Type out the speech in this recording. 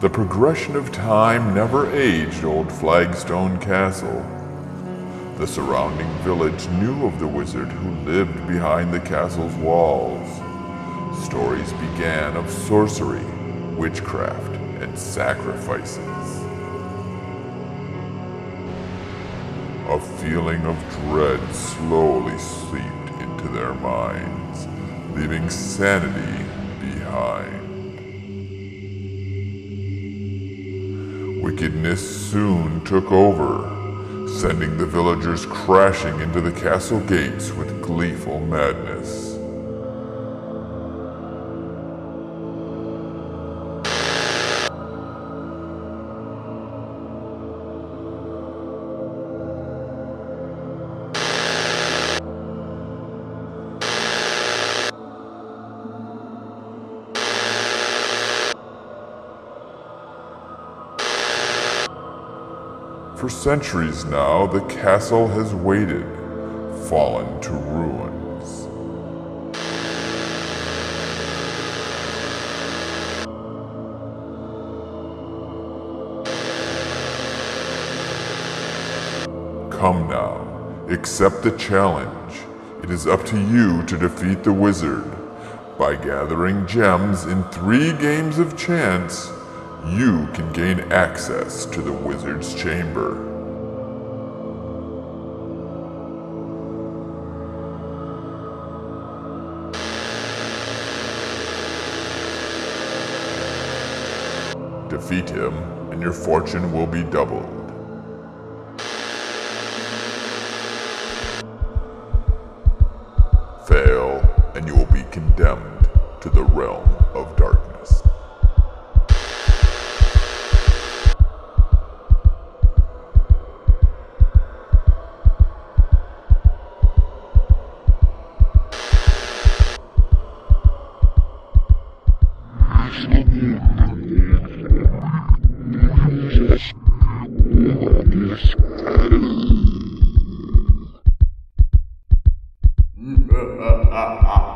The progression of time never aged old Flagstone Castle. The surrounding village knew of the wizard who lived behind the castle's walls. Stories began of sorcery, witchcraft, and sacrifices. A feeling of dread slowly seeped into their minds, leaving sanity behind. Wickedness soon took over, sending the villagers crashing into the castle gates with gleeful madness. For centuries now, the castle has waited, fallen to ruins. Come now, accept the challenge. It is up to you to defeat the wizard. By gathering gems in three games of chance, you can gain access to the wizard's chamber. Defeat him, and your fortune will be doubled. Fail, and you will be condemned to the realm of darkness. ha ha ha